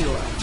you.